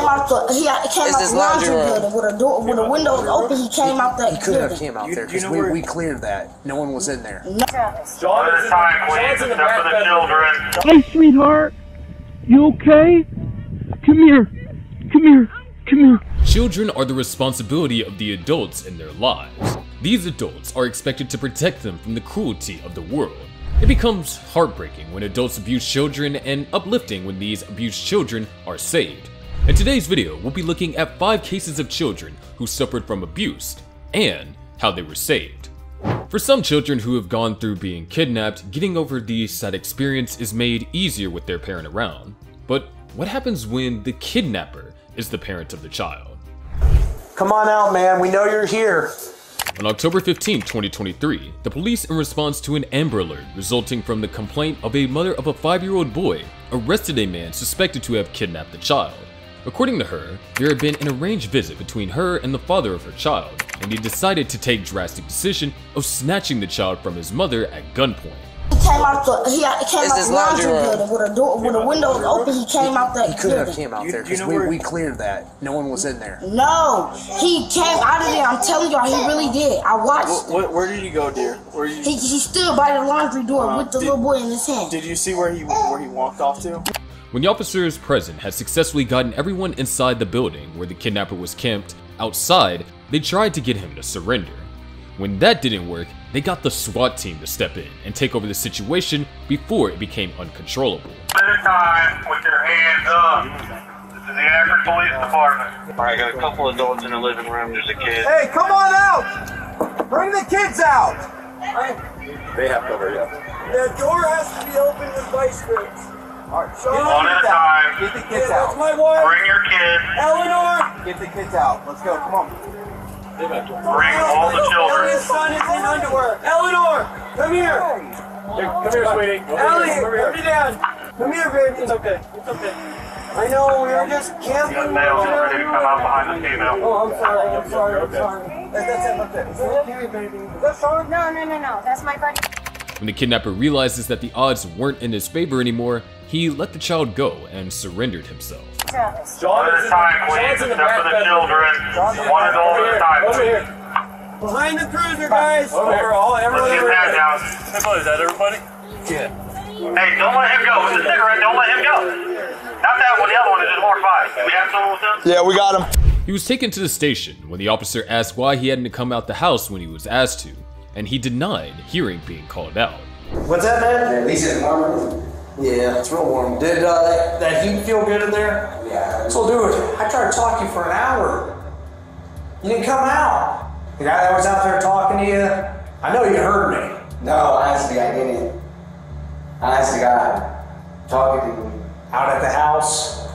came out the he came It's out this the laundry laundry uh, building with a door with the windows open. He came out that He couldn't have came out there because we, we cleared that. No one was in there. Travis. John is in- John's in the back bedroom. Hey, sweetheart. You okay? Come here. Come here. Come here. Children are the responsibility of the adults in their lives. These adults are expected to protect them from the cruelty of the world. It becomes heartbreaking when adults abuse children and uplifting when these abused children are saved. In today's video, we'll be looking at 5 cases of children who suffered from abuse and how they were saved. For some children who have gone through being kidnapped, getting over the sad experience is made easier with their parent around. But what happens when the kidnapper is the parent of the child? Come on out, man. We know you're here. On October 15, 2023, the police, in response to an Amber Alert resulting from the complaint of a mother of a five year old boy, arrested a man suspected to have kidnapped the child. According to her, there had been an arranged visit between her and the father of her child, and he decided to take drastic decision of snatching the child from his mother at gunpoint. He came out the he came It's out the laundry laundry building with a door with the windows open. He came out that He couldn't have came out You- there you because know we, we cleared that. No one was in there. No, he came out of there. I'm telling y'all, he really did. I watched. Wh- wh- where did he go, dear? Where you? He, he stood by the laundry door Uh, with the did- little boy in his hand. Did you see where he where he walked off to? When the officers present had successfully gotten everyone inside the building where the kidnapper was camped outside, they tried to get him to surrender. When that didn't work, they got the SWAT team to step in and take over the situation before it became uncontrollable. One at time, with your hands up. This is the Akron Police Department. Alright, got a couple adults in the living room. There's a kid. Hey, come on out! Bring the kids out! They have to cover, yeah. The door has to be open with vice grips. Alright, show One at a time. Get the kids That's out. Bring my wife! your kids. Eleanor! Get the kids out. Let's go, come on. Bring all the children. Ellie's son is in underwear. Eleanor! Come here! Come here, sweetie. Ellie, come to dad. Come here, baby. It's okay. It's okay. I know, we were just camping. Young males are ready to come out behind the female. Oh, I'm sorry, I'm sorry, I'm sorry. That- That's it, that's it. Is that okay, baby? Is that sorry? No, no, no, no. That's my buddy. When the kidnapper realizes that the odds weren't in his favor anymore, he let the child go and surrendered himself. Travis. John is a in- time, John's please, in the except back for the bedroom. children. One adult Over at a time. over here. Behind the cruiser, guys. Over here, all everyone. Let's get that here. down. Hey, buddy, is that everybody? Yeah. Hey, don't let him go. With the cigarette, don't let him go. Not that one, the other one is just more five. Do we have someone with him? Yeah, we got him. He was taken to the station when the officer asked why he hadn't come out the house when he was asked to, and he denied hearing being called out. What's that, man? He said warm. Yeah, it's real warm. Did uh, that, that heat feel good in there? Yeah. So, dude, I tried to talk you for an hour. You didn't come out. The guy that was out there talking to you, I know you heard me. No, honestly, I didn't. Honestly, God, talking to you. Out at the house.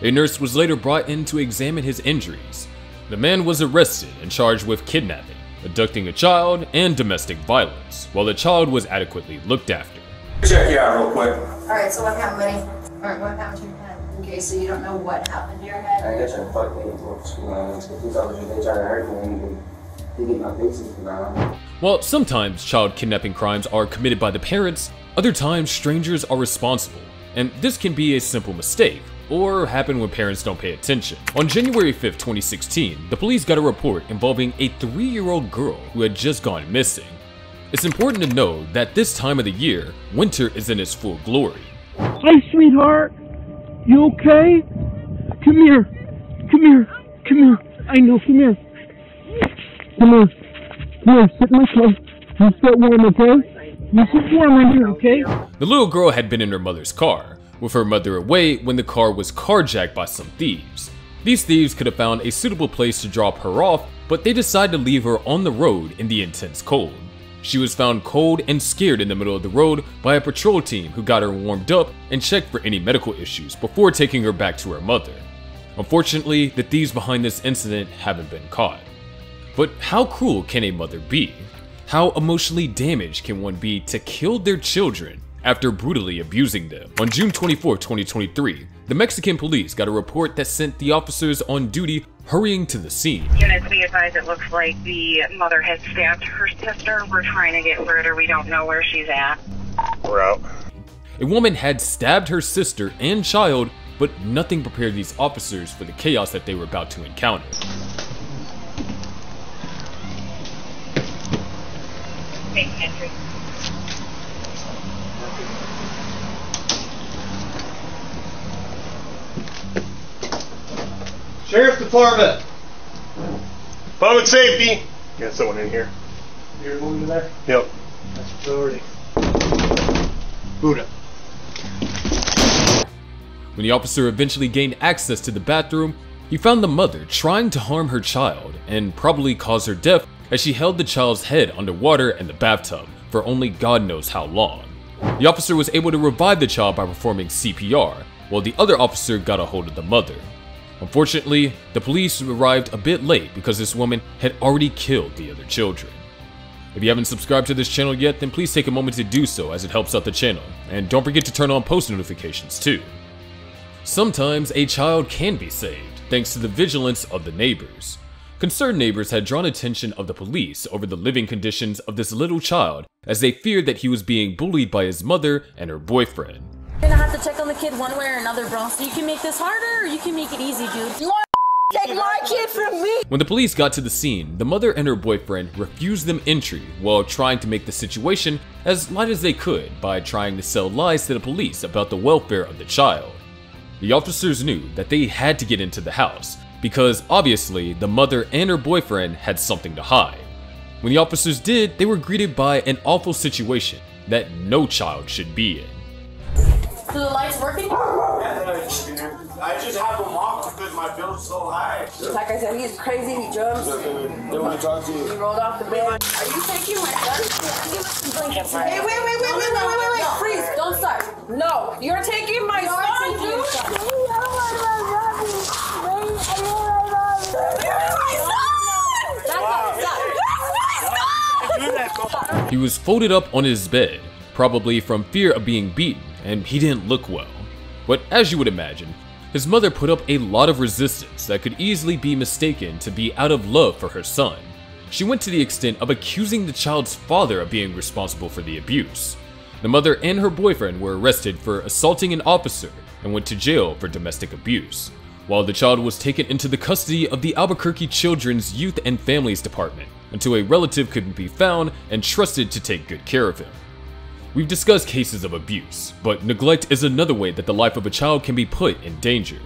A nurse was later brought in to examine his injuries. The man was arrested and charged with kidnapping, abducting a child, and domestic violence, while the child was adequately looked after. Check you out real quick. Alright, so what happened, buddy? Alright, what happened to your head? Okay, so you don't know what happened to your head? I guess I fucked me into school. man. He thought to hurt me and they get my face into the ground. While sometimes child kidnapping crimes are committed by the parents, other times strangers are responsible, and this can be a simple mistake, or happen when parents don't pay attention. On January 5, 2016, the police got a report involving a three-year-old girl who had just gone missing. It's important to know that this time of the year, winter is in its full glory. Hi, sweetheart. You okay? Come here. Come here. Come here. I know. Come here. Come here. Come here. Sit in my car. You sit warm, okay? You sit warm in here, okay? The little girl had been in her mother's car, with her mother away when the car was carjacked by some thieves. These thieves could have found a suitable place to drop her off, but they decided to leave her on the road in the intense cold. She was found cold and scared in the middle of the road by a patrol team who got her warmed up and checked for any medical issues before taking her back to her mother. Unfortunately, the thieves behind this incident haven't been caught. But how cruel can a mother be? How emotionally damaged can one be to kill their children after brutally abusing them? On June 24, 2023, the Mexican police got a report that sent the officers on duty hurrying to the scene. Units be advised, it looks like the mother has stabbed her sister. We're trying to get rid of her. We don't know where she's at. We're out. A woman had stabbed her sister and child but nothing prepared these officers for the chaos that they were about to encounter. Making entry. Sheriff's Department. Public safety. Got someone in here. You're moving to there? Yep. That's priority. Buddha. When the officer eventually gained access to the bathroom, he found the mother trying to harm her child and probably cause her death as she held the child's head underwater in the bathtub for only God knows how long. The officer was able to revive the child by performing CPR, while the other officer got a hold of the mother. Unfortunately, the police arrived a bit late because this woman had already killed the other children. If you haven't subscribed to this channel yet, then please take a moment to do so as it helps out the channel, and don't forget to turn on post notifications too. Sometimes a child can be saved, thanks to the vigilance of the neighbors. Concerned neighbors had drawn attention of the police over the living conditions of this little child as they feared that he was being bullied by his mother and her boyfriend. You're gonna have to check on the kid one way or another, bro. So you can make this harder or you can make it easy, dude. You take my kid from me? When the police got to the scene, the mother and her boyfriend refused them entry while trying to make the situation as light as they could by trying to sell lies to the police about the welfare of the child. The officers knew that they had to get into the house because obviously the mother and her boyfriend had something to hide. When the officers did, they were greeted by an awful situation that no child should be in. Do the lights working? I just have them off because my bill's so high. Like I said, he's crazy, he drums. They want to talk to He rolled off the bed. Are you taking my gun? Give us some blankets. Hey, wait, wait, wait, wait, wait, wait, wait, wait. Freeze, don't start. No, you're taking my You're son, taking dude. his son. He was folded up on his bed, probably from fear of being beaten, and he didn't look well. But as you would imagine, his mother put up a lot of resistance that could easily be mistaken to be out of love for her son. She went to the extent of accusing the child's father of being responsible for the abuse. The mother and her boyfriend were arrested for assaulting an officer and went to jail for domestic abuse, while the child was taken into the custody of the Albuquerque Children's Youth and Families Department until a relative could be found and trusted to take good care of him. We've discussed cases of abuse, but neglect is another way that the life of a child can be put in danger.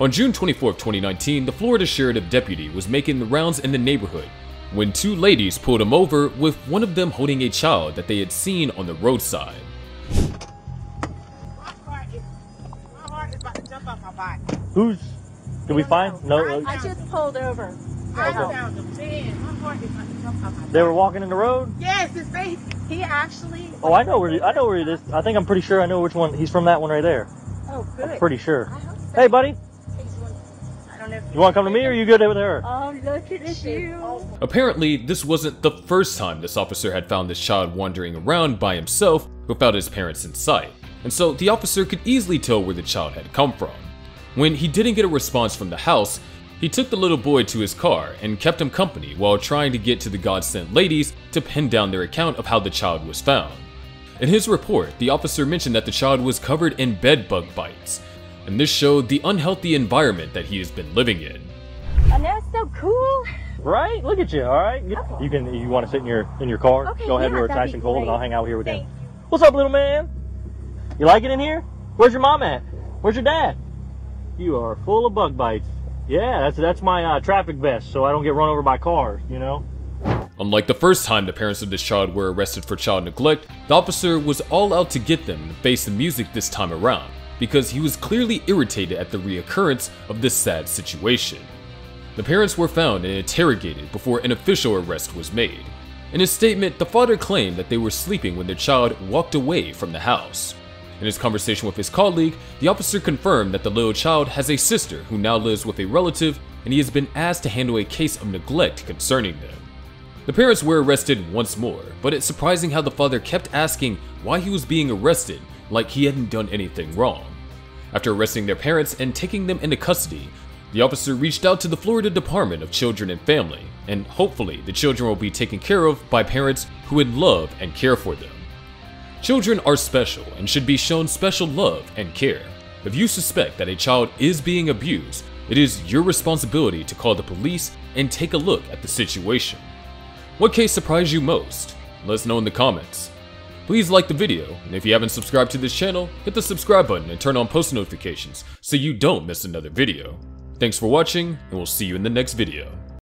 On June 24, 2019, the Florida Sheriff Deputy was making the rounds in the neighborhood when two ladies pulled him over with one of them holding a child that they had seen on the roadside. Who's? Did we find? No. I just pulled over. I found him dead. My heart is about to jump uh, out my They were walking in the road. Yes, it's face. He actually. Oh, I know where. he- I know where it is. I think I'm pretty sure I know which one. He's from that one right there. Oh, good. I'm pretty sure. Hey, buddy. I don't know if You want to come to me or you good with her? Oh, look at you. Apparently, this wasn't the first time this officer had found this child wandering around by himself without his parents in sight, and so the officer could easily tell where the child had come from. When he didn't get a response from the house, he took the little boy to his car and kept him company while trying to get to the God sent ladies to pin down their account of how the child was found. In his report, the officer mentioned that the child was covered in bed bug bites, and this showed the unhealthy environment that he has been living in. I know it's so cool. Right? Look at you. All right. Get- You can. You want to sit in your in your car? Okay, Go ahead yeah, where it's nice and cold, and. I'll hang out here with him. Thank What's up, little man? You like it in here? Where's your mom at? Where's your dad? You are full of bug bites. Yeah, that's that's my uh, traffic vest, so I don't get run over by cars. You know. Unlike the first time the parents of this child were arrested for child neglect, the officer was all out to get them and face the music this time around, because he was clearly irritated at the reoccurrence of this sad situation. The parents were found and interrogated before an official arrest was made. In his statement, the father claimed that they were sleeping when their child walked away from the house. In his conversation with his colleague, the officer confirmed that the little child has a sister who now lives with a relative and he has been asked to handle a case of neglect concerning them. The parents were arrested once more, but it's surprising how the father kept asking why he was being arrested like he hadn't done anything wrong. After arresting their parents and taking them into custody, the officer reached out to the Florida Department of Children and Family, and hopefully the children will be taken care of by parents who would love and care for them. Children are special and should be shown special love and care. If you suspect that a child is being abused, it is your responsibility to call the police and take a look at the situation. What case surprised you most? Let us know in the comments. Please like the video, and if you haven't subscribed to this channel, hit the subscribe button and turn on post notifications so you don't miss another video. Thanks for watching, and we'll see you in the next video.